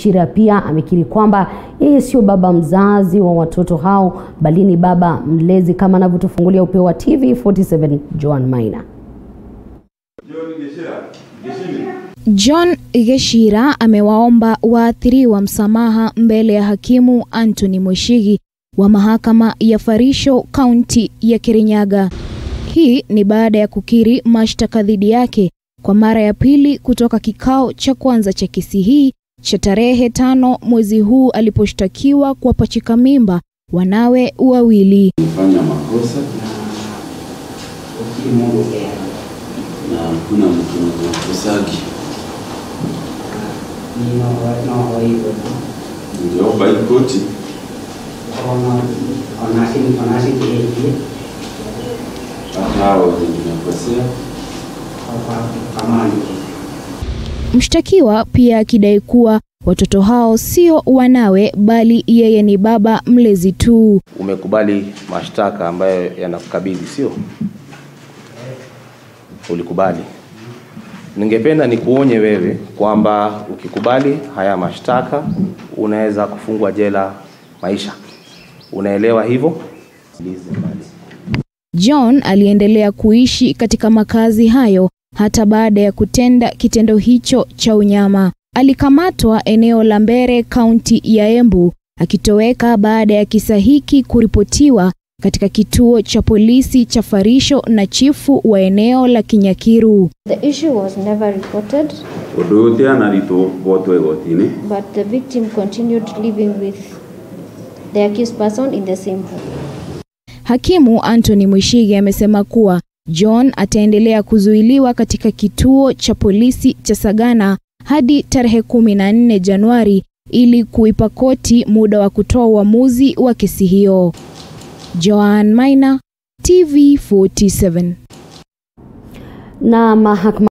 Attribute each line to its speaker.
Speaker 1: Shira pia amekiri kwamba yeye sio baba mzazi wa watoto hao bali ni baba mlezi kama anavyotufungulia upeo wa TV47 Joan Maina.
Speaker 2: John Geshira amewaomba waathiriwa msamaha mbele ya hakimu Anthony Mwishigi wa mahakama ya Farisho kaunti ya Kirinyaga. Hii ni baada ya kukiri mashtaka dhidi yake kwa mara ya pili kutoka kikao cha kwanza cha kesi hii cha tarehe tano mwezi huu aliposhtakiwa kuwapachika mimba wanawe wawili.
Speaker 3: Fanya makosa na hakuna mtu
Speaker 4: hivyo.
Speaker 3: Niliomba hii koti hata hao wenye
Speaker 4: nimekosea amani.
Speaker 2: Mshtakiwa pia akidai kuwa watoto hao sio wanawe bali yeye ni baba mlezi tu.
Speaker 5: Umekubali mashtaka ambayo yanakukabili, sio? Ulikubali. Ningependa nikuonye wewe kwamba ukikubali haya mashtaka unaweza kufungwa jela maisha. Unaelewa hivyo?
Speaker 2: John aliendelea kuishi katika makazi hayo hata baada ya kutenda kitendo hicho cha unyama. Alikamatwa eneo la Mbere, kaunti ya Embu, akitoweka baada ya kisa hiki kuripotiwa katika kituo cha polisi cha Farisho na chifu wa eneo la Kinyakiru.
Speaker 6: The issue was never reported,
Speaker 3: ũndũ ũyũ ũtĩanaritwo botwo igoti-inĩ
Speaker 6: but the victim continued living with the accused person in the same home.
Speaker 2: Hakimu Anthony Mwishigi amesema kuwa John ataendelea kuzuiliwa katika kituo cha polisi cha Sagana hadi tarehe 14 Januari ili kuipa koti muda wa kutoa uamuzi wa kesi hiyo. Joan Maina, TV47.
Speaker 1: Na mahakama